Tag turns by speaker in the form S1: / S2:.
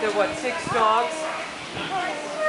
S1: There what, six dogs?